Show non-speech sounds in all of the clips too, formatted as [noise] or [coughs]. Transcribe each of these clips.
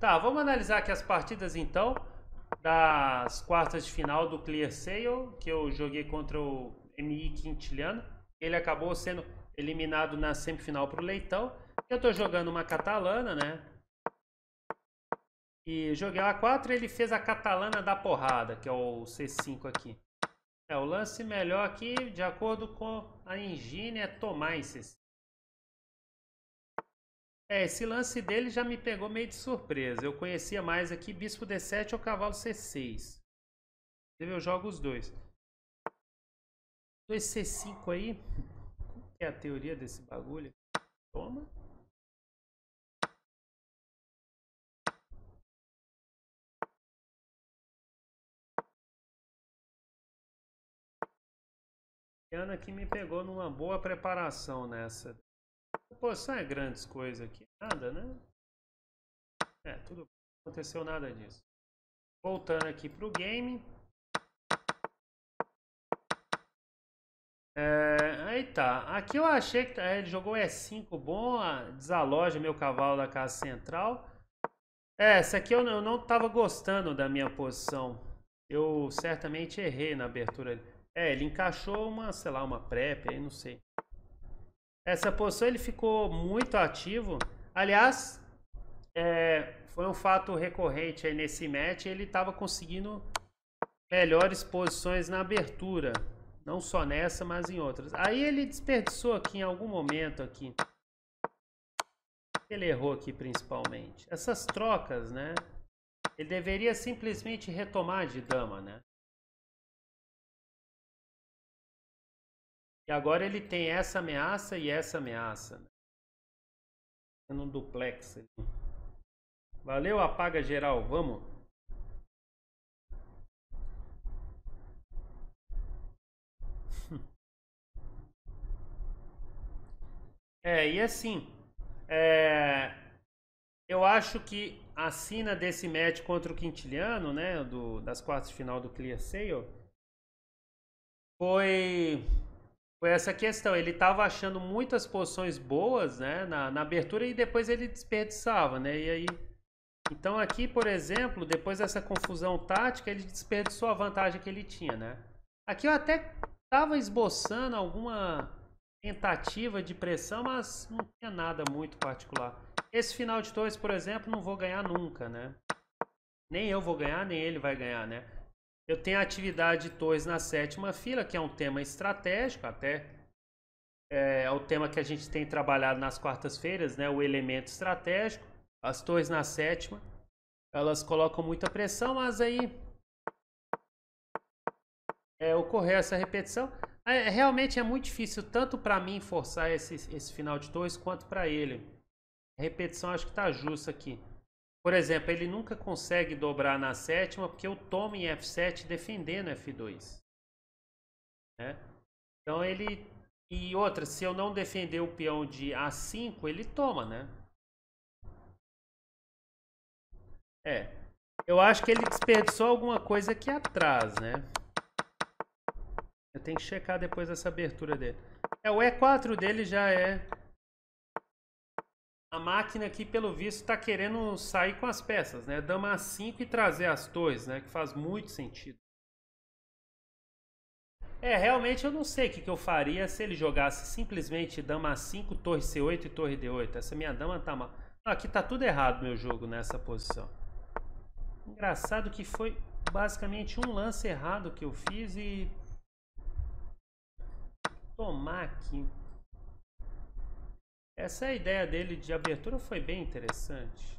Tá, vamos analisar aqui as partidas então das quartas de final do Clear Sale, que eu joguei contra o MI Quintiliano. Ele acabou sendo eliminado na semifinal para o Leitão. Eu estou jogando uma catalana, né? E joguei a 4 ele fez a catalana da porrada, que é o C5 aqui. É, o lance melhor aqui, de acordo com a engine, é tomar em C5. É, esse lance dele já me pegou meio de surpresa. Eu conhecia mais aqui Bispo D7 ou Cavalo C6. Eu jogo os dois. 2C5 aí. Qual é a teoria desse bagulho? Toma. Ana aqui me pegou numa boa preparação nessa. A posição é grandes coisas aqui. Nada, né? É, tudo Não aconteceu nada disso. Voltando aqui pro game. É, aí tá. Aqui eu achei que é, ele jogou E5 bom, desaloja meu cavalo da casa central. É, essa aqui eu não, eu não tava gostando da minha posição. Eu certamente errei na abertura. É, ele encaixou uma, sei lá, uma prep aí, não sei. Essa posição ele ficou muito ativo. Aliás, é, foi um fato recorrente aí nesse match. Ele estava conseguindo melhores posições na abertura. Não só nessa, mas em outras. Aí ele desperdiçou aqui em algum momento aqui. Ele errou aqui principalmente. Essas trocas, né? Ele deveria simplesmente retomar de dama, né? E agora ele tem essa ameaça e essa ameaça. Um duplex. Valeu, apaga geral. Vamos. [laughs] É, e assim, é, eu acho que a sina desse match contra o Quintiliano, né, do, das quartas de final do Clear Sale, foi, foi essa questão. Ele estava achando muitas posições boas, né, na, na abertura e depois ele desperdiçava, né, e aí... Então aqui, por exemplo, depois dessa confusão tática, ele desperdiçou a vantagem que ele tinha, né. Aqui eu até estava esboçando alguma tentativa de pressão, mas não tinha nada muito particular. Esse final de torres, por exemplo, não vou ganhar nunca, né? Nem eu vou ganhar, nem ele vai ganhar, né? Eu tenho a atividade de torres na sétima fila, que é um tema estratégico, até é, é o tema que a gente tem trabalhado nas quartas-feiras, né? O elemento estratégico. As torres na sétima, elas colocam muita pressão, mas aí é, ocorreu essa repetição. É, realmente é muito difícil, tanto para mim forçar esse, esse final de torres, quanto para ele. A repetição acho que está justa aqui. Por exemplo, ele nunca consegue dobrar na sétima, porque eu tomo em F7 defendendo F2. Né? Então ele... E outra, se eu não defender o peão de A5, ele toma, né? É. Eu acho que ele desperdiçou alguma coisa aqui atrás, né? Eu tenho que checar depois essa abertura dele. É, o E4 dele já é... A máquina aqui, pelo visto, está querendo sair com as peças, né? Dama A5 e trazer as torres, né? Que faz muito sentido. É, realmente eu não sei o que, que eu faria se ele jogasse simplesmente dama A5, torre C8 e torre D8. Essa minha dama tá mal. aqui tá tudo errado meu jogo nessa posição. Engraçado que foi basicamente um lance errado que eu fiz e tomar aqui. Essa ideia dele de abertura foi bem interessante.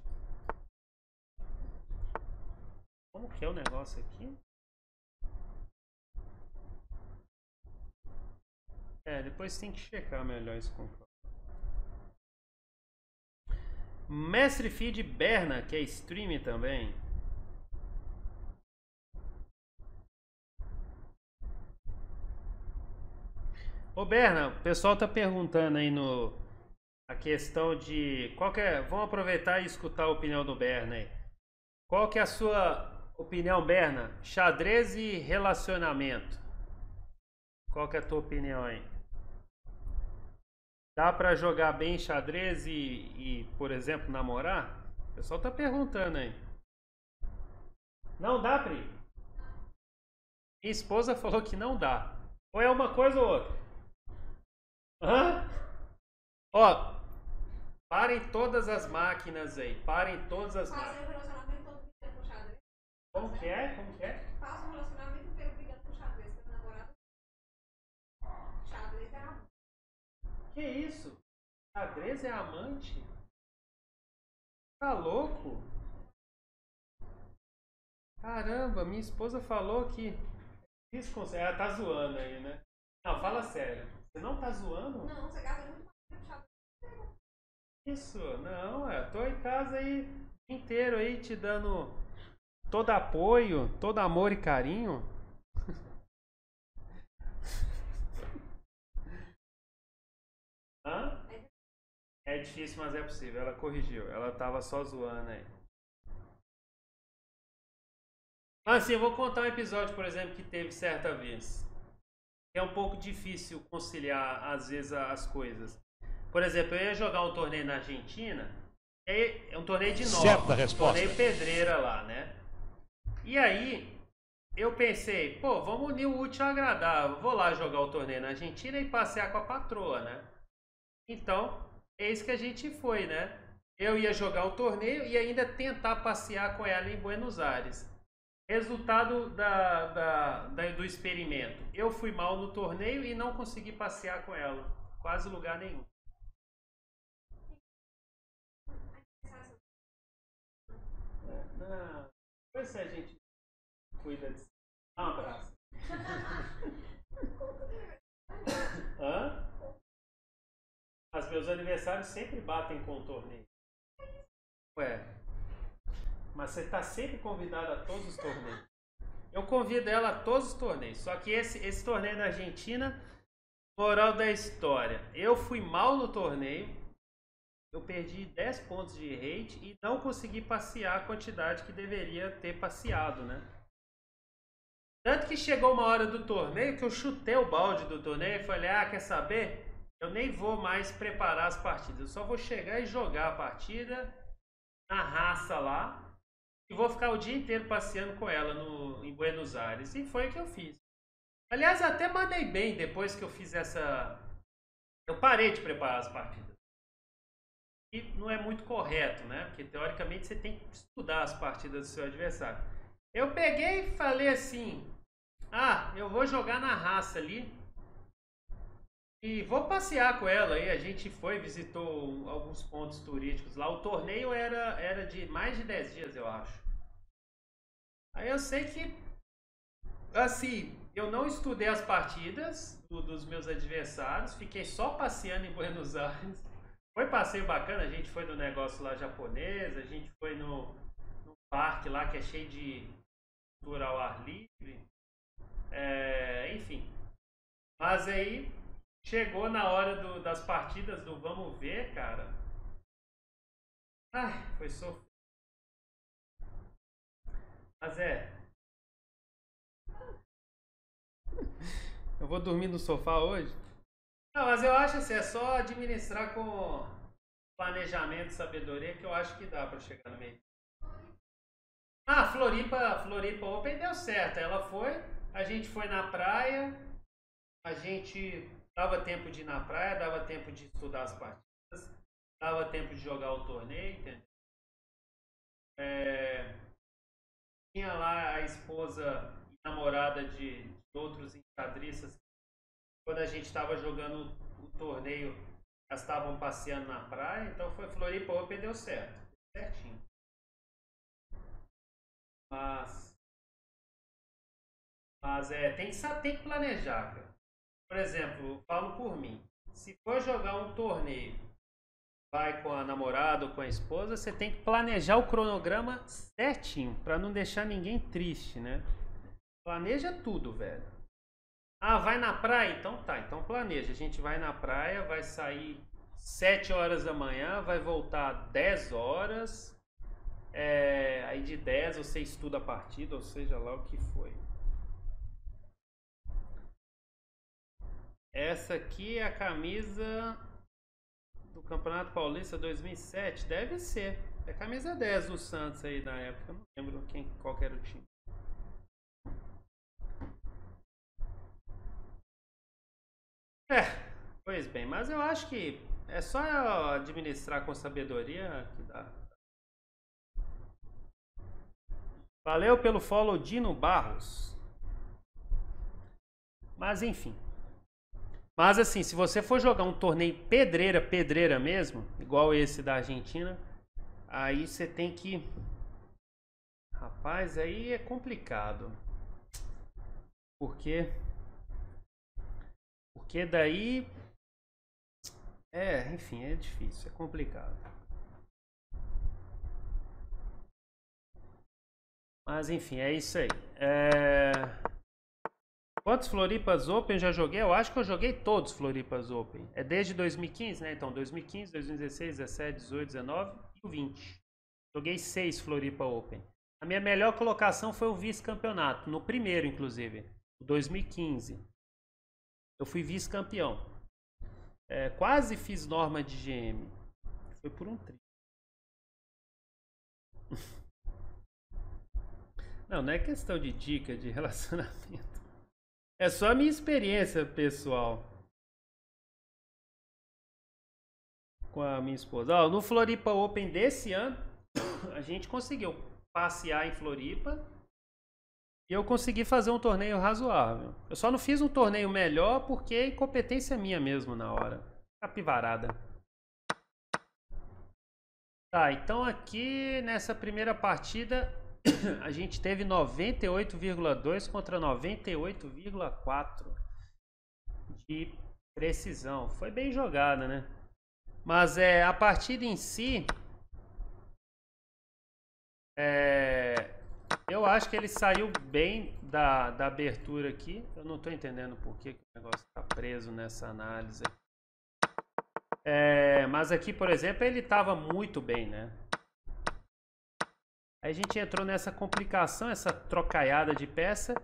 Como que é o negócio aqui? É, depois tem que checar melhor isso com Mestre Feed Berna, que é stream também. Ô Berna, o pessoal tá perguntando aí no a questão de qual que é, vamos aproveitar e escutar a opinião do Berna aí. Qual que é a sua opinião, Berna? Xadrez e relacionamento. Qual que é a tua opinião aí? Dá para jogar bem xadrez e, e, por exemplo, namorar? pessoal tá perguntando aí. Não dá, Pri? Minha esposa falou que não dá. Ou é uma coisa ou outra? Hã? Ó, parem todas as máquinas aí. Parem todas as máquinas. um relacionamento todo brigando com xadrez. Como que é? Como que é? Faça um relacionamento inteiro brigando com xadrez. Com namorado. Xadrez é a Que isso? Xadrez é amante? Tá louco? Caramba, minha esposa falou que. Isso. Ela tá zoando aí, né? Não, fala sério. Você não tá zoando? Não, você gasta muito mais xadrez. Isso, não, é. Tô em casa aí inteiro aí te dando todo apoio, todo amor e carinho. [laughs] Hã? É difícil, mas é possível. Ela corrigiu. Ela tava só zoando aí. Assim, eu vou contar um episódio, por exemplo, que teve certa vez. É um pouco difícil conciliar, às vezes, as coisas. Por exemplo, eu ia jogar um torneio na Argentina. aí, É um torneio de nove. Certa resposta. Torneio pedreira lá, né? E aí, eu pensei, pô, vamos unir o útil ao agradável. Vou lá jogar o torneio na Argentina e passear com a patroa, né? Então, eis que a gente foi, né? Eu ia jogar o torneio e ainda tentar passear com ela em Buenos Aires. Resultado da, da- da- do experimento. Eu fui mal no torneio e não consegui passear com ela. Quase lugar nenhum. Não, depois a gente cuida disso. Dá um abraço. [laughs] Hã? Mas meus aniversários sempre batem com o torneio. Ué. Mas você está sempre convidado a todos os torneios. Eu convido ela a todos os torneios. Só que esse, esse torneio na Argentina, moral da história. Eu fui mal no torneio. Eu perdi 10 pontos de rate e não consegui passear a quantidade que deveria ter passeado, né? Tanto que chegou uma hora do torneio que eu chutei o balde do torneio e falei: Ah, quer saber? Eu nem vou mais preparar as partidas. Eu só vou chegar e jogar a partida na raça lá e vou ficar o dia inteiro passeando com ela no, em Buenos Aires. E foi o que eu fiz. Aliás, até mandei bem depois que eu fiz essa. Eu parei de preparar as partidas. E não é muito correto, né? Porque teoricamente você tem que estudar as partidas do seu adversário. Eu peguei e falei assim: Ah, eu vou jogar na raça ali. E vou passear com ela aí. A gente foi, visitou alguns pontos turísticos lá. O torneio era, era de mais de 10 dias, eu acho. Aí eu sei que, assim, eu não estudei as partidas do- dos meus adversários. Fiquei só passeando em Buenos [laughs] Aires. Foi passeio bacana. A gente foi no negócio lá japonês. A gente foi no, no parque lá que é cheio de cultura ao ar livre. É, enfim. Mas aí chegou na hora do- das partidas do vamos ver, cara. Ai, foi sofrido. Mas é. Eu vou dormir no sofá hoje? Não, mas eu acho assim, é só administrar com planejamento e sabedoria que eu acho que dá pra chegar no meio. Ah, Floripa, Floripa Open deu certo. Ela foi, a gente foi na praia, a gente dava tempo de ir na praia, dava tempo de estudar as partidas, dava tempo de jogar o torneio, entendeu? É, tinha lá a esposa e namorada de, de outros enxadristas. Quando a gente estava jogando o torneio, elas estavam passeando na praia, então foi Floripa Open deu certo. Certinho. Mas. Mas é, tem que, tem que planejar, cara. Por exemplo, falo por mim. Se for jogar um torneio, vai com a namorada ou com a esposa, você tem que planejar o cronograma certinho, para não deixar ninguém triste, né? Planeja tudo, velho. Ah, vai na praia? Então tá, então planeja. A gente vai na praia, vai sair 7 horas da manhã, vai voltar 10 horas. É, aí de 10 você estuda a partida, ou seja lá o que foi. Essa aqui é a camisa do Campeonato Paulista 2007. Deve ser. É camisa 10 do Santos aí na época. Não lembro quem, qual era o time. É, pois bem, mas eu acho que é só administrar com sabedoria que dá. Valeu pelo follow Dino Barros. Mas enfim. Mas assim, se você for jogar um torneio pedreira, pedreira mesmo, igual esse da Argentina, aí você tem que. Rapaz, aí é complicado. Porque. Porque daí. É, enfim, é difícil, é complicado. Mas enfim, é isso aí. É... Quantos Floripas Open já joguei? Eu acho que eu joguei todos Floripas Open. É desde 2015, né? Então, 2015, 2016, 17, 18, 19 e o 20. Joguei seis Floripa Open. A minha melhor colocação foi o vice-campeonato, no primeiro, inclusive, 2015. Eu fui vice-campeão. É, quase fiz norma de GM. Foi por um tri. [laughs] Não, não é questão de dica de [laughs] relacionamento. É só a minha experiência pessoal. Com a minha esposa. No Floripa Open desse ano, [coughs] a gente conseguiu passear em Floripa. E eu consegui fazer um torneio razoável. Eu só não fiz um torneio melhor porque é incompetência minha mesmo na hora. Capivarada. Tá, então aqui nessa primeira partida [coughs] a gente teve 98,2 contra 98,4 de precisão. Foi bem jogada, né? Mas é a partida em si é, eu acho que ele saiu bem da, da abertura aqui. Eu não estou entendendo por que, o negócio está preso nessa análise. É, mas aqui, por exemplo, ele estava muito bem, né? Aí a gente entrou nessa complicação, essa trocaiada de peça.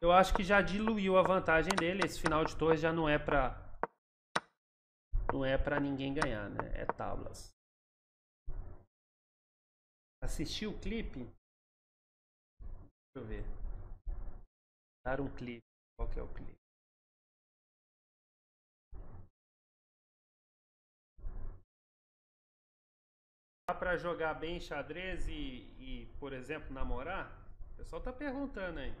Eu acho que já diluiu a vantagem dele. Esse final de torre já não é para não é para ninguém ganhar, né? É tablas. Assistiu o clipe? Deixa eu ver. Dar um clipe. Qual que é o clipe? Dá pra jogar bem xadrez e, e, por exemplo, namorar? O pessoal tá perguntando aí.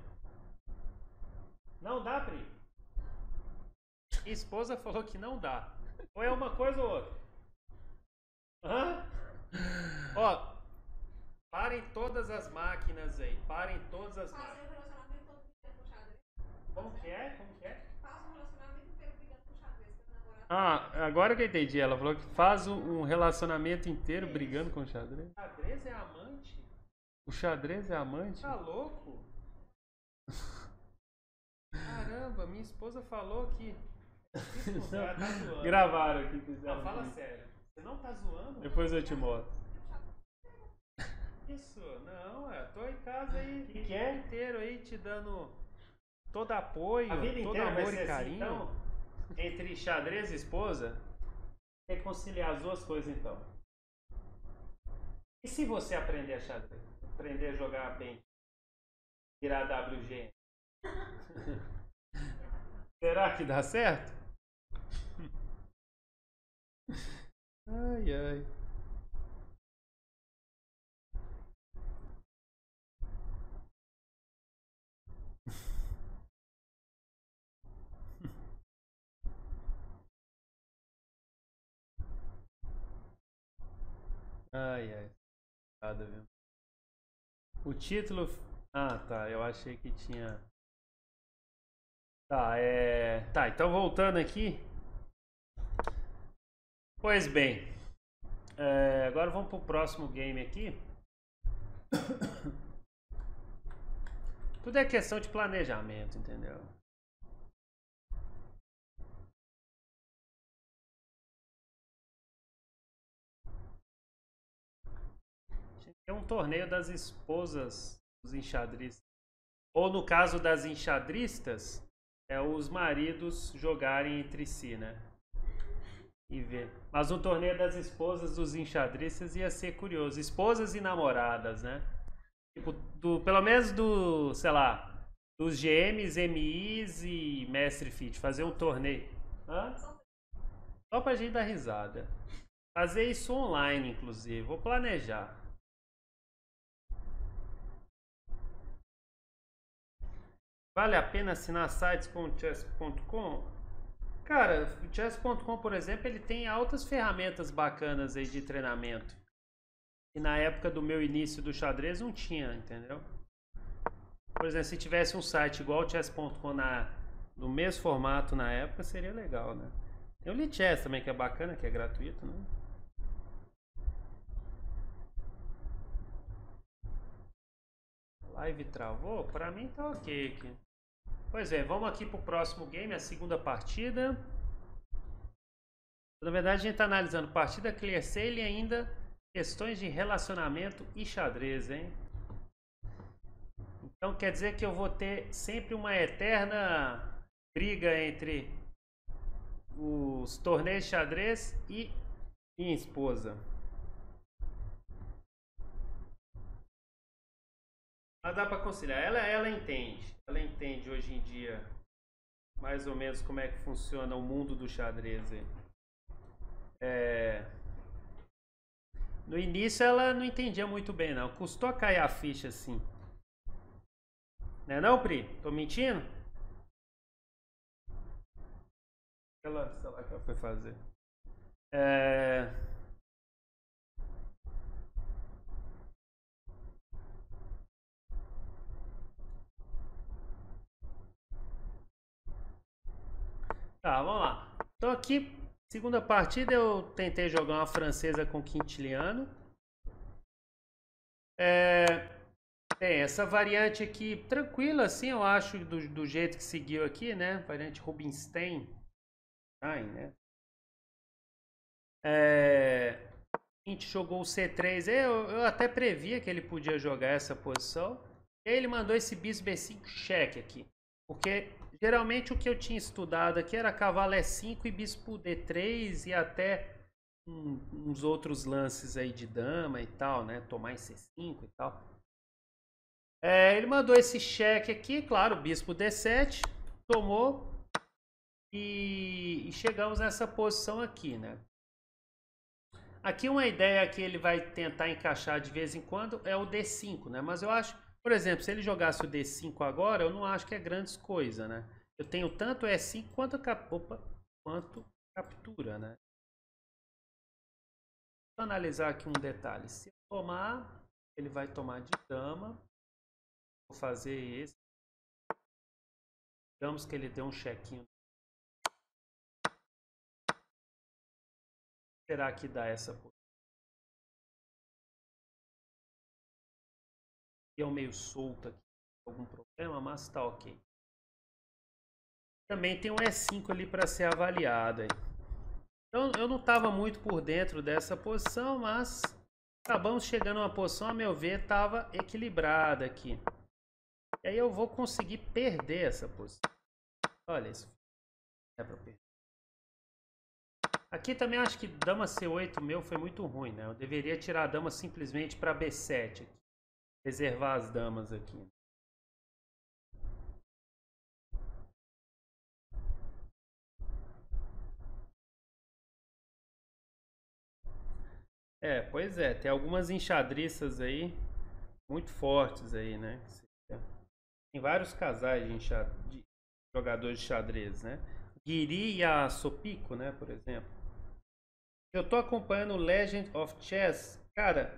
Não dá, Pri? Esposa falou que não dá. Ou é uma coisa ou outra? Hã? Ó, parem todas as máquinas aí. Parem todas as Fazer máquinas. um relacionamento todo brigando com xadrez. Como que é? Como que é? Faz um relacionamento inteiro brigando com xadrez. Com o namorado. Ah, agora que eu entendi. Ela falou que faz um relacionamento inteiro brigando com o xadrez. Xadrez é amante? O xadrez é amante? Tá louco? Caramba, minha esposa falou que. [laughs] Ela tá zoando. Gravaram aqui. Não, fala sério. Você não tá zoando? Depois eu te mostro. Isso, não, é. Tô em casa aí Que que é? inteiro aí te dando todo apoio, A vida todo amor e assim, carinho. então? Entre xadrez e esposa, Tem que conciliar as duas coisas então. e se você aprender a xadrez? Aprender a jogar bem, virar WG? [laughs] Será que dá certo? [laughs] Ai, ai. Ai, ai. Nada, viu? O título. Ah, tá. Eu achei que tinha. Tá, é. Tá, então voltando aqui. Pois bem. É, agora vamos pro próximo game aqui. [coughs] Tudo é questão de planejamento, entendeu? É um torneio das esposas dos enxadristas. Ou no caso das enxadristas, é os maridos jogarem entre si, né? e ver. Mas um torneio das esposas dos enxadristas ia ser curioso. Esposas e namoradas, né? Tipo, do, pelo menos do, sei lá, dos GMs, MIs e Mestre Fit. Fazer um torneio. Hã? Só pra gente dar risada. Fazer isso online, inclusive. Vou planejar. Vale a pena assinar sites como chess.com? Cara, o chess.com, por exemplo, ele tem altas ferramentas bacanas aí de treinamento. E na época do meu início do xadrez não tinha, entendeu? Por exemplo, se tivesse um site igual o chess.com na no mesmo formato na época, seria legal, né? Tem o Lichess também, que é bacana, que é gratuito, né? Live travou? Pra mim tá ok aqui. Pois é, vamos aqui pro próximo game, a segunda partida. Na verdade, a gente tá analisando partida Clear Sale e ainda questões de relacionamento e xadrez, hein? Então quer dizer que eu vou ter sempre uma eterna briga entre os torneios de xadrez e minha esposa. Mas dá para conciliar. Ela, ela entende. Ela entende hoje em dia mais ou menos como é que funciona o mundo do xadrez. É... No início ela não entendia muito bem não. Custou cair a ficha assim. Não é não, Pri? Tô mentindo? Ela, sei lá o que ela foi fazer. É... Tá, vamos lá. Então aqui, segunda partida, eu tentei jogar uma francesa com Quintiliano. É, tem essa variante aqui, tranquila assim, eu acho, do, do jeito que seguiu aqui, né? Variante Rubinstein. Ai, né? É, a gente jogou o C3, eu, eu até previa que ele podia jogar essa posição. E aí ele mandou esse bispo B5 cheque aqui. Porque Geralmente o que eu tinha estudado aqui era cavalo E5 e bispo D3 e até um, uns outros lances aí de dama e tal, né? Tomar em C5 e tal. É, ele mandou esse cheque aqui, claro, bispo D7, tomou e, e chegamos nessa posição aqui, né? Aqui uma ideia que ele vai tentar encaixar de vez em quando é o D5, né? Mas eu acho por exemplo, se ele jogasse o D5 agora, eu não acho que é grandes coisa, né? Eu tenho tanto E5 quanto, cap... Opa, quanto captura, né? Vou analisar aqui um detalhe. Se eu tomar, ele vai tomar de dama. Vou fazer esse. Digamos que ele deu um chequinho. Será que dá essa posição? é meio solto aqui, algum problema, mas tá ok. Também tem um E5 ali para ser avaliado. Então eu não estava muito por dentro dessa posição, mas acabamos chegando a uma posição, a meu ver, estava equilibrada aqui. E aí eu vou conseguir perder essa posição. Olha isso. É para perder. Aqui também acho que dama C8 meu foi muito ruim, né? Eu deveria tirar a dama simplesmente para B7 aqui reservar as damas aqui. É, pois é, tem algumas enxadriças aí muito fortes aí, né? Tem vários casais de, enxad... de jogadores de xadrez, né? Guiri e a Sopico, né, por exemplo. Eu tô acompanhando Legend of Chess. Cara,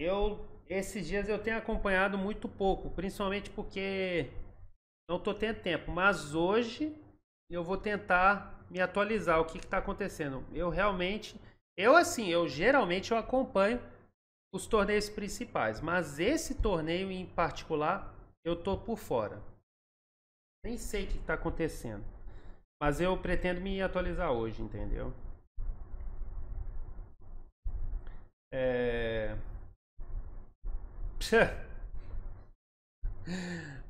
eu esses dias eu tenho acompanhado muito pouco, principalmente porque não estou tendo tempo. Mas hoje eu vou tentar me atualizar o que está acontecendo. Eu realmente, eu assim, eu geralmente eu acompanho os torneios principais, mas esse torneio em particular eu tô por fora. Nem sei o que está acontecendo, mas eu pretendo me atualizar hoje, entendeu? É...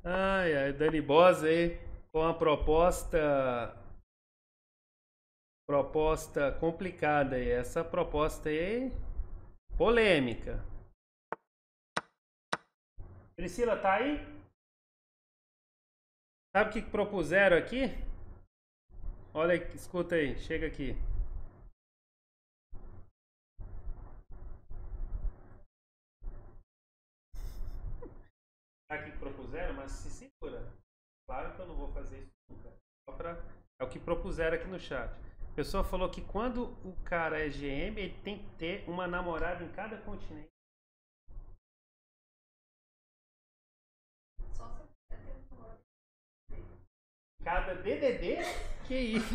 Ai, ai, Dani Bosa aí com a proposta Proposta complicada aí. Essa proposta aí polêmica. Priscila, tá aí? Sabe o que propuseram aqui? Olha, escuta aí, chega aqui. Sabe o que propuseram? Mas se segura. Claro que eu não vou fazer isso nunca. Só pra... É o que propuseram aqui no chat. A pessoa falou que quando o cara é GM, ele tem que ter uma namorada em cada continente. Só se. Cada DDD? Que isso?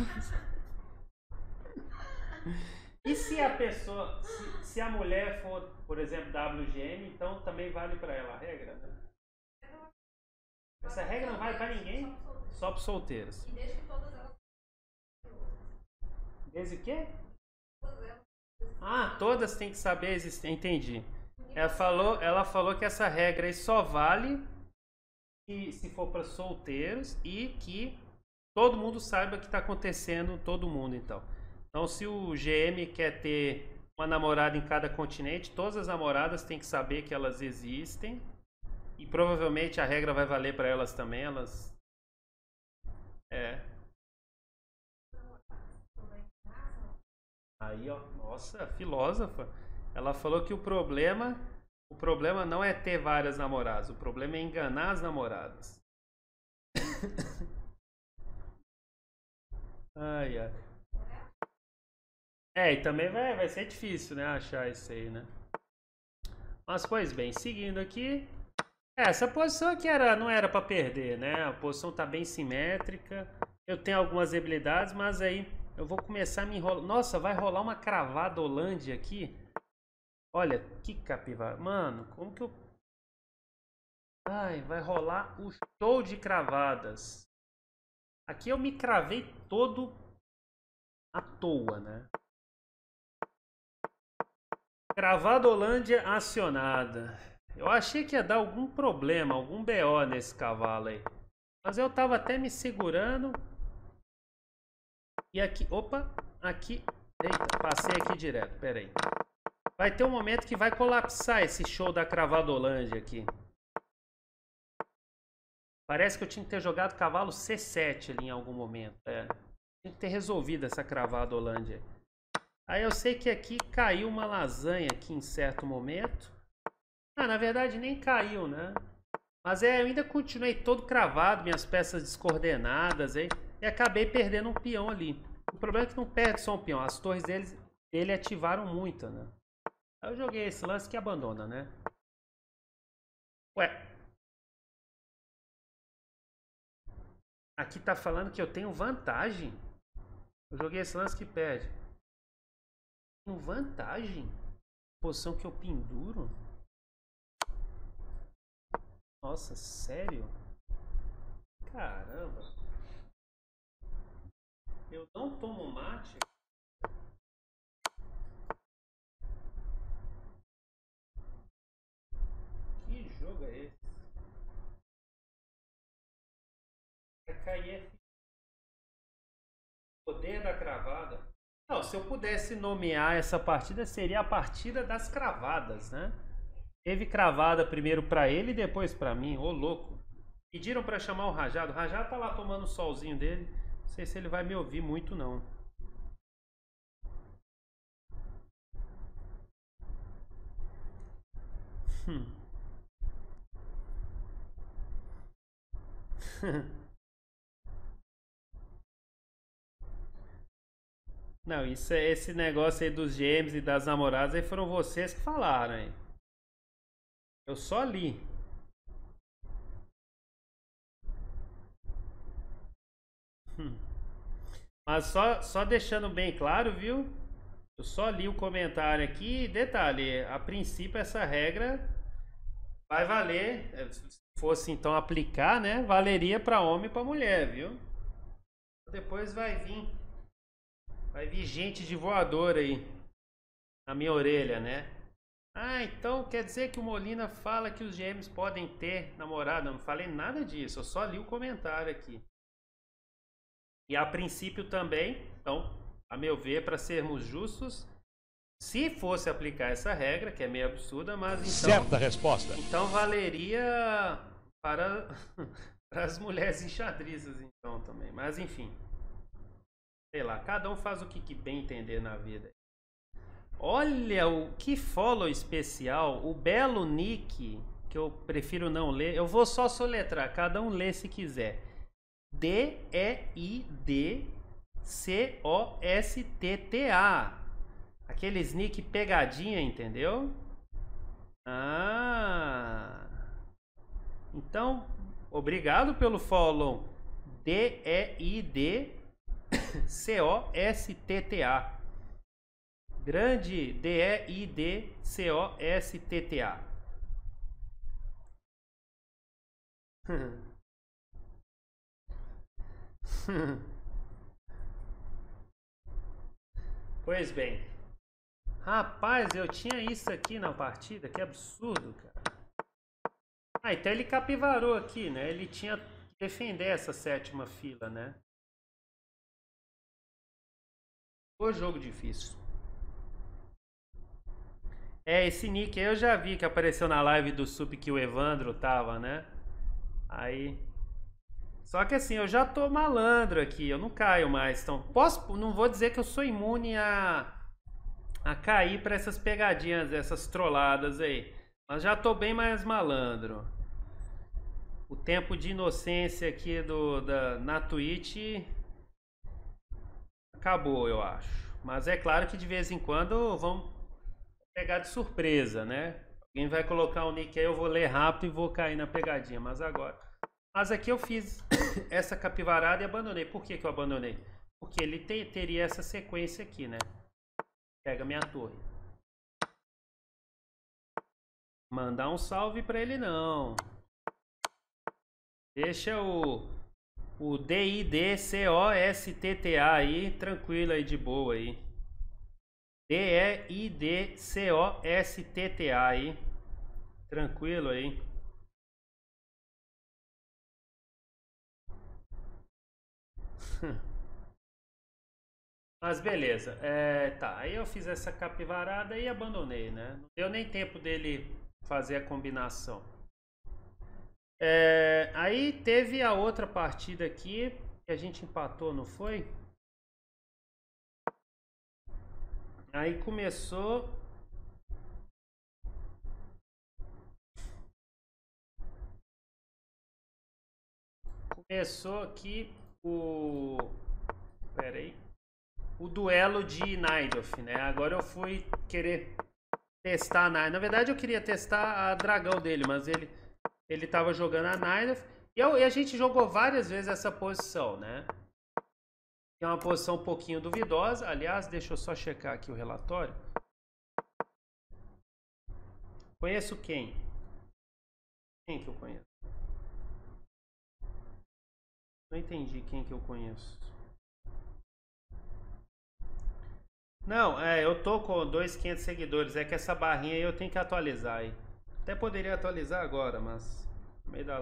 E se a pessoa, se, se a mulher for, por exemplo, WGM, então também vale pra ela a regra, né? Essa regra não vale pra ninguém, só pros solteiros. E desde que todas elas. Desde o quê? Todas elas. Ah, todas têm que saber existir. Entendi. Ela falou, ela falou que essa regra aí só vale se, se for para solteiros e que todo mundo saiba o que está acontecendo, todo mundo então. Então, se o GM quer ter uma namorada em cada continente, todas as namoradas têm que saber que elas existem e provavelmente a regra vai valer para elas também. Elas é. Aí, ó, nossa, filósofa. Ela falou que o problema, o problema não é ter várias namoradas, o problema é enganar as namoradas. [coughs] ai, ai. É, e também vai, vai ser difícil, né, achar isso aí, né? Mas, pois bem, seguindo aqui. É, essa posição aqui era, não era para perder, né? A posição tá bem simétrica. Eu tenho algumas habilidades, mas aí eu vou começar a me enrolar. Nossa, vai rolar uma cravada Holândia aqui. Olha, que capivara. Mano, como que eu. Ai, vai rolar o show de cravadas. Aqui eu me cravei todo à toa, né? Cravada Holândia acionada. Eu achei que ia dar algum problema, algum BO nesse cavalo aí. Mas eu tava até me segurando. E aqui, opa, aqui. Eita, passei aqui direto, pera aí. Vai ter um momento que vai colapsar esse show da cravada Holândia aqui. Parece que eu tinha que ter jogado cavalo C7 ali em algum momento. É. Tinha que ter resolvido essa cravada Holândia. Aí eu sei que aqui caiu uma lasanha aqui em certo momento. Ah, na verdade nem caiu, né? Mas é, eu ainda continuei todo cravado, minhas peças descoordenadas aí. E acabei perdendo um peão ali. O problema é que não perde só um peão. As torres deles, dele ativaram muito, né? Aí eu joguei esse lance que abandona, né? Ué. Aqui tá falando que eu tenho vantagem. Eu joguei esse lance que perde. Tenho vantagem? Posição que eu penduro? Nossa, sério? Caramba. Eu não tomo mate? Que jogo é esse? Vai cair F. Poder da cravada. Não, se eu pudesse nomear essa partida, seria a partida das cravadas, né? Teve cravada primeiro pra ele e depois pra mim. Ô, louco. Pediram pra chamar o Rajado. O Rajado tá lá tomando o solzinho dele. Não sei se ele vai me ouvir muito, não. Hum. [laughs] Não, isso é esse negócio aí dos gêmeos e das namoradas aí foram vocês que falaram aí. Eu só li. Hum. Mas só, só deixando bem claro, viu? Eu só li o comentário aqui. Detalhe, a princípio essa regra vai valer, eh, se fosse então aplicar, né? Valeria para homem e para mulher, viu? Depois vai vir vai vir gente de voador aí na minha orelha, né? Ah, então quer dizer que o Molina fala que os gêmeos podem ter namorada? Eu não falei nada disso, eu só li o comentário aqui. E a princípio também, então, A meu ver, para sermos justos, se fosse aplicar essa regra, que é meio absurda, mas então, Certa resposta. então valeria para, [laughs] para as mulheres enxadrizas, então também. Mas enfim, sei lá, cada um faz o que, que bem entender na vida. Olha o que follow especial, o belo nick, que eu prefiro não ler. Eu vou só soletrar, cada um lê se quiser. D-E-I-D-C-O-S-T-T-A. Aqueles nick pegadinha, entendeu? Ah. Então, obrigado pelo follow. D-E-I-D-C-O-S-T-T-A. Grande D-E-I-D-C-O-S-T-T-A. [laughs] Pois bem. Rapaz, eu tinha isso aqui na partida, que absurdo, cara. Ah, então ele capivarou aqui, né? Ele tinha que defender essa sétima fila, né? O jogo difícil. É, esse nick aí eu já vi que apareceu na live do Sup que o Evandro tava, né? Aí. Só que assim, eu já tô malandro aqui, eu não caio mais. Então, posso, não vou dizer que eu sou imune a a cair para essas pegadinhas, essas trolladas aí. Mas já tô bem mais malandro. O tempo de inocência aqui do da na Twitch acabou, eu acho. Mas é claro que de vez em quando vão pegar de surpresa, né? Alguém vai colocar o nick aí, eu vou ler rápido e vou cair na pegadinha, mas agora. Mas aqui eu fiz [coughs] essa capivarada e abandonei. Por que, que eu abandonei? Porque ele te, teria essa sequência aqui, né? Pega minha torre. Mandar um salve pra ele não. Deixa o o D-I-D-C-O-S-T-T-A aí, tranquilo aí, de boa aí. D-E-I-D-C-O-S-T-T-A aí. Tranquilo aí. [laughs] Mas beleza, é, tá, aí eu fiz essa capivarada e abandonei, né? Não deu nem tempo dele fazer a combinação. É, aí teve a outra partida aqui que a gente empatou, não foi? Aí começou. Começou aqui o. Pera aí. O duelo de Naidoff, né? Agora eu fui querer testar a Naidoff. Na verdade eu queria testar a dragão dele, mas ele ele tava jogando a Naidoff. E, eu, e a gente jogou várias vezes essa posição, né? É uma posição um pouquinho duvidosa. Aliás, deixa eu só checar aqui o relatório. Conheço quem? Quem que eu conheço? Não entendi quem que eu conheço. Não, é, eu tô com 2.500 seguidores. É que essa barrinha aí eu tenho que atualizar aí. Até poderia atualizar agora, mas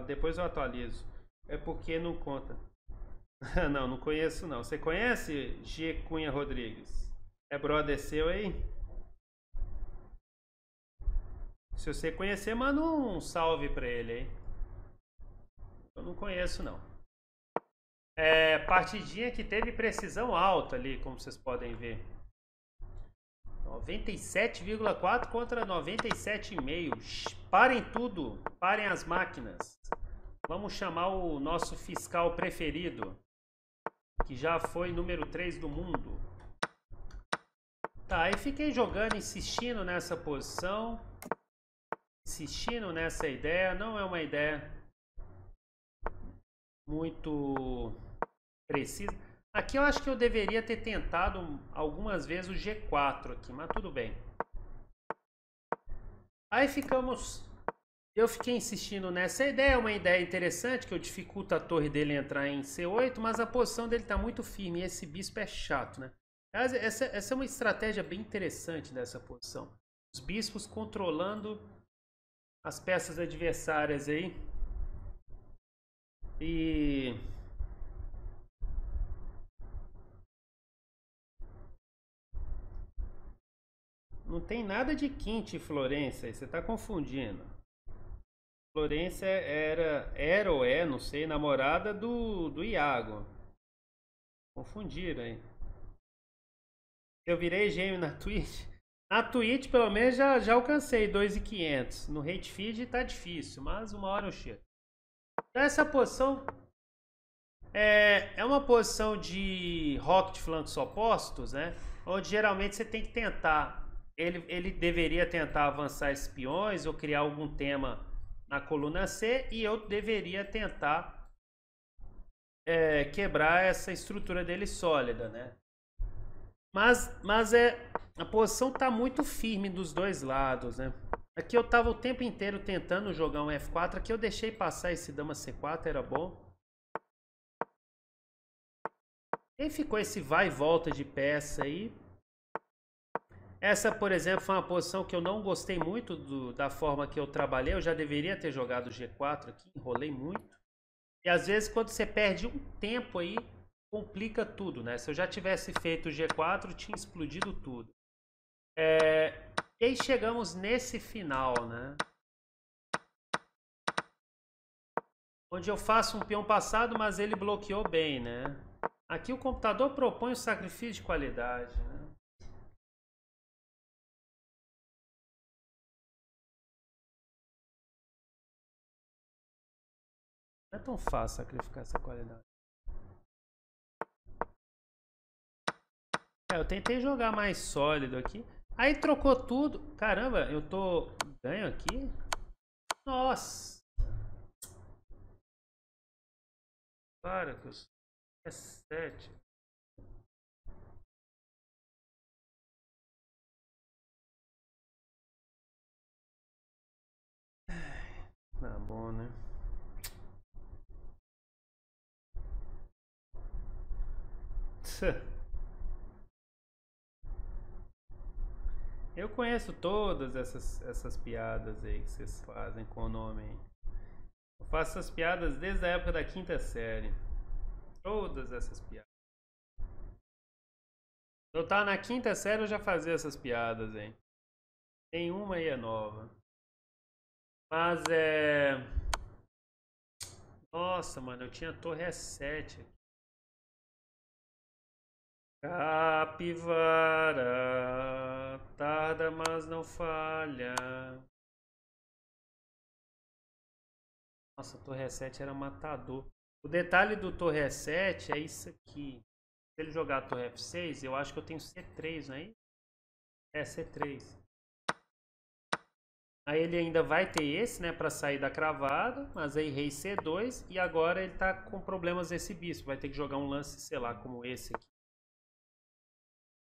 depois eu atualizo. É porque não conta. [laughs] não, não conheço não. Você conhece G Cunha Rodrigues? É brother seu aí? Se você conhecer, manda um salve pra ele aí. Eu não conheço não. É, partidinha que teve precisão alta ali, como vocês podem ver. 97,4 contra 97,5. Parem tudo, parem as máquinas. Vamos chamar o nosso fiscal preferido, que já foi número 3 do mundo. Tá, aí fiquei jogando, insistindo nessa posição. Insistindo nessa ideia. Não é uma ideia muito precisa. Aqui eu acho que eu deveria ter tentado algumas vezes o G4 aqui, mas tudo bem. Aí ficamos... Eu fiquei insistindo nessa ideia, uma ideia interessante, que eu dificulto a torre dele entrar em C8, mas a posição dele está muito firme e esse bispo é chato, né? Essa, essa é uma estratégia bem interessante dessa posição. Os bispos controlando as peças adversárias aí. E não tem nada de quinte Florência, aí, você tá confundindo. Florência era, era ou é, não sei, namorada do, do Iago. Confundiram aí. Eu virei gêmeo na Twitch. Na Twitch, pelo menos, já, já alcancei 2,500. No hate feed tá difícil, mas uma hora eu chego. Então, essa posição é, é uma posição de rock de flancos opostos, né? Onde geralmente você tem que tentar. Ele, ele deveria tentar avançar espiões ou criar algum tema na coluna C e eu deveria tentar é, quebrar essa estrutura dele sólida, né? Mas, mas é a posição tá muito firme dos dois lados, né? Aqui eu tava o tempo inteiro tentando jogar um F4, aqui eu deixei passar esse dama C4, era bom. E ficou esse vai e volta de peça aí. Essa, por exemplo, foi uma posição que eu não gostei muito do, da forma que eu trabalhei. Eu já deveria ter jogado G4 aqui, enrolei muito. E às vezes quando você perde um tempo aí, complica tudo, né? Se eu já tivesse feito G4, tinha explodido tudo. É... E aí chegamos nesse final, né? Onde eu faço um peão passado, mas ele bloqueou bem, né? Aqui o computador propõe o sacrifício de qualidade, né? Não é tão fácil sacrificar essa qualidade. É, eu tentei jogar mais sólido aqui. Aí trocou tudo. Caramba, eu tô ganho aqui? Nossa. Para que eu é sete. Tá bom, né? Eu conheço todas essas, essas piadas aí que vocês fazem com o nome. Eu faço essas piadas desde a época da quinta série. Todas essas piadas. Eu tava na quinta série eu já fazia essas piadas aí. Tem uma aí é nova. Mas é. Nossa, mano, eu tinha torre S7 aqui. Capivara, tarda mas não falha. Nossa, torre 7 era matador. O detalhe do torre 7 é isso aqui. Se ele jogar torre F6, eu acho que eu tenho C3, não é? É, C3. Aí ele ainda vai ter esse, né, para sair da cravada, mas aí rei C2 e agora ele tá com problemas esse bispo, vai ter que jogar um lance, sei lá, como esse aqui.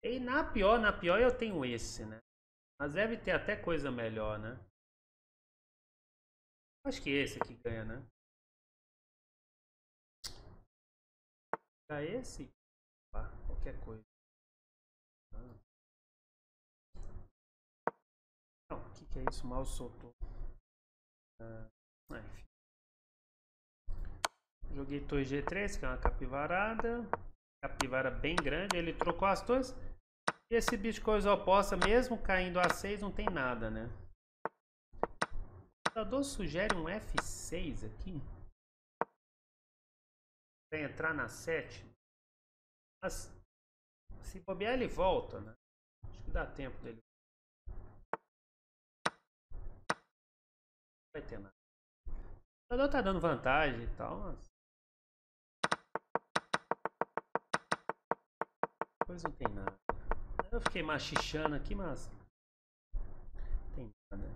E na pior, na pior eu tenho esse, né? Mas deve ter até coisa melhor, né? Acho que esse aqui ganha, né? Pra esse? Ah, qualquer coisa. Não, o que, que é isso? Mal soltou. Ah, enfim. Joguei torre G3, que é uma capivarada. Capivara bem grande. Ele trocou as torres. E esse bicho coisa oposta, mesmo caindo a 6, não tem nada, né? O computador sugere um F6 aqui. Pra entrar na 7. Mas se bobear ele volta, né? Acho que dá tempo dele. Não vai ter nada. O computador tá dando vantagem e tal, mas... Depois não tem nada. Eu fiquei machichando aqui, mas. Tem nada.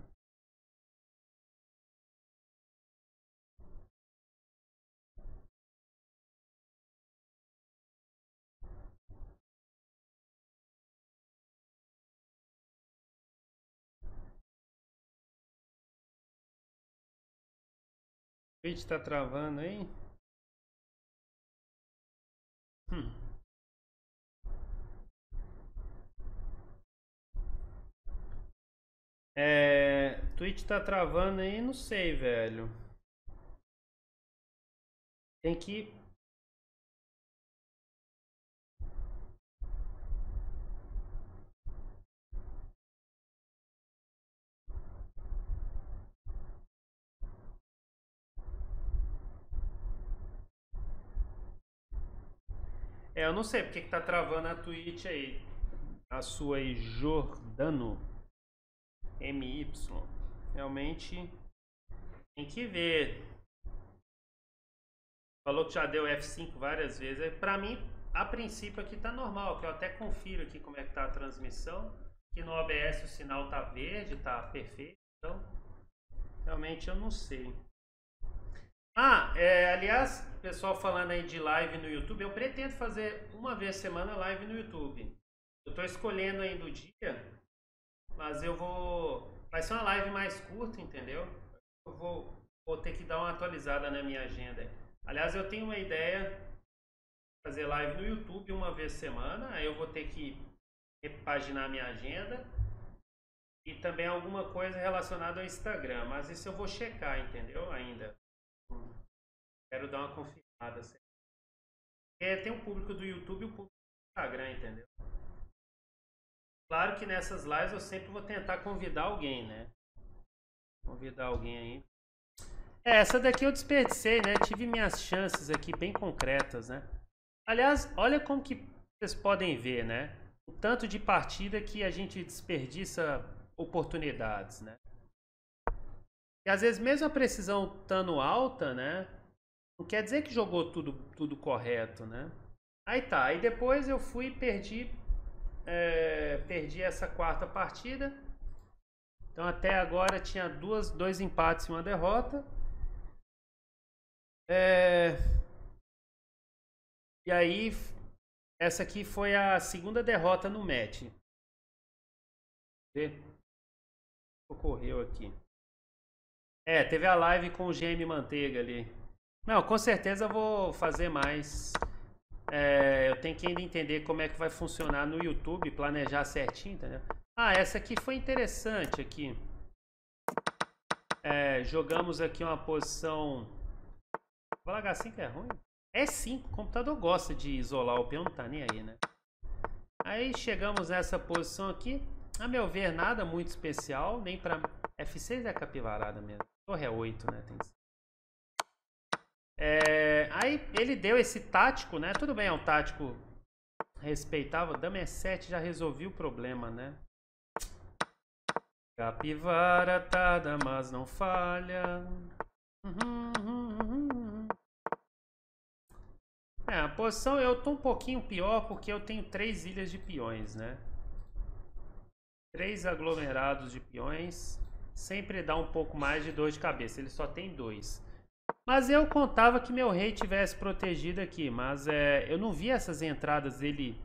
O vídeo tá travando aí? Hum. É, Twitch tá travando aí, não sei, velho. Tem que É, eu não sei porque que tá travando a Twitch aí. A sua aí, Jordano. MY. Realmente tem que ver. Falou que já deu F5 várias vezes. Aí, Pra mim, a princípio aqui tá normal, que eu até confiro aqui como é que tá a transmissão. Aqui no OBS o sinal tá verde, tá perfeito. Então, realmente eu não sei. Ah, é, aliás, pessoal falando aí de live no YouTube, eu pretendo fazer uma vez semana live no YouTube. Eu tô escolhendo ainda o dia, mas eu vou. Vai ser uma live mais curta, entendeu? Eu vou, vou ter que dar uma atualizada na minha agenda. Aliás, eu tenho uma ideia de fazer live no YouTube uma vez semana, aí eu vou ter que repaginar minha agenda e também alguma coisa relacionada ao Instagram, mas isso eu vou checar, entendeu? Ainda. Quero dar uma confirmada. Porque tem o público do YouTube e o público do Instagram, entendeu? Claro que nessas lives eu sempre vou tentar convidar alguém, né? Convidar alguém aí. É, essa daqui eu desperdicei, né? Tive minhas chances aqui bem concretas, né? Aliás, olha como que vocês podem ver, né? O tanto de partida que a gente desperdiça oportunidades, né? E às vezes mesmo a precisão estando alta, né? Não quer dizer que jogou tudo, tudo correto, né? Aí tá, aí depois eu fui e perdi, é, perdi essa quarta partida. Então até agora tinha duas, dois empates e uma derrota. É, E aí, essa aqui foi a segunda derrota no match. Vê? Ocorreu aqui. É, teve a live com o GM Manteiga ali. Não, com certeza vou fazer mais. É, eu tenho que ainda entender como é que vai funcionar no YouTube, planejar certinho, entendeu? Ah, essa aqui foi interessante aqui. É, jogamos aqui uma posição. Vou largar assim que é ruim. É sim, o computador gosta de isolar o peão, não tá nem aí, né? Aí chegamos nessa posição aqui. A meu ver, nada muito especial, nem pra. F6 é capivarada mesmo. Torre é 8, né? Tem... É, aí ele deu esse tático, né? Tudo bem, é um tático respeitável. Dama é 7 já resolvi o problema, né? Capivara tarda, mas não falha. Uhum, uhum, uhum. É, a posição eu tô um pouquinho pior porque eu tenho três ilhas de peões, né? Três aglomerados de peões sempre dá um pouco mais de dor de cabeça. Ele só tem dois. Mas eu contava que meu rei tivesse protegido aqui, mas é, eu não vi essas entradas dele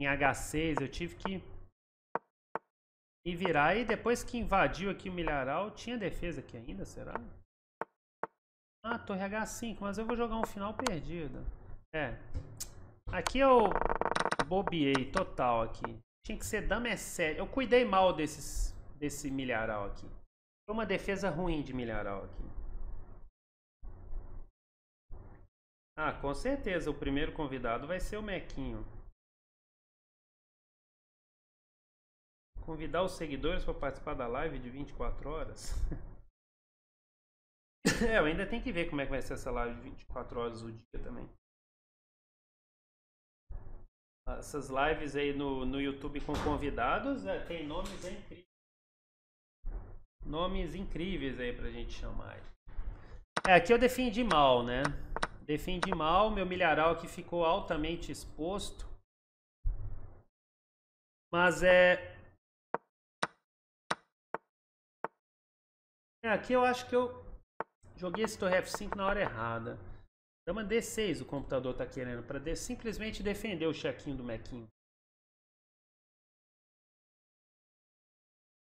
em H6. Eu tive que me virar e depois que invadiu aqui o milharal, tinha defesa aqui ainda, será? Ah, torre H5, mas eu vou jogar um final perdido. É. Aqui eu bobiei total aqui. Tinha que ser dama E7. Eu cuidei mal desses, desse milharal aqui. Foi uma defesa ruim de milharal aqui. Ah, com certeza. O primeiro convidado vai ser o Mequinho. Convidar os seguidores para participar da live de 24 horas. [laughs] é, eu ainda tenho que ver como é que vai ser essa live de 24 horas o dia também. Essas lives aí no, no YouTube com convidados é, tem nomes incríveis. Nomes incríveis aí pra gente chamar. É, aqui eu defendi mal, né? Defendi mal, meu milharal aqui ficou altamente exposto. Mas é. é aqui eu acho que eu joguei esse torre F5 na hora errada. Dama D6 o computador tá querendo para de, simplesmente defender o chequinho do Mequinho.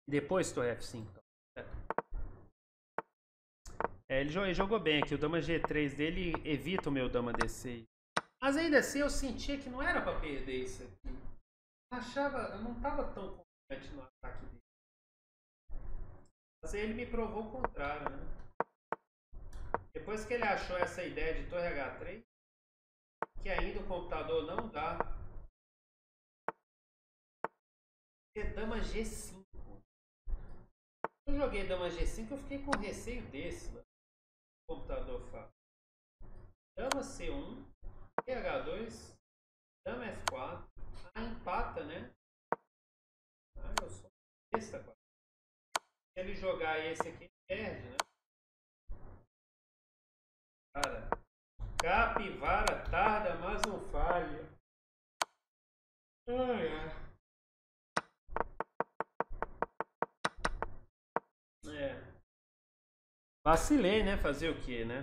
Depois torre F5. É, ele, jogou, ele jogou bem aqui. O dama G3 dele evita o meu dama D6. Mas ainda assim eu sentia que não era para perder isso aqui. Eu achava, eu não tava tão confiante no ataque dele. Mas ele me provou o contrário, né? Depois que ele achou essa ideia de torre H3, que ainda o computador não dá. E dama G5. Eu joguei dama G5 eu fiquei com receio desse. Né? Computador faz. Dama C1, TH2, Dama F4. Ah, empata, né? Ah, eu sou besta, cara. Se ele jogar esse aqui, perde, né? Cara, capivara tarda, mas não falha. Ai, ai. É. Vacilei, né? Fazer o quê, né?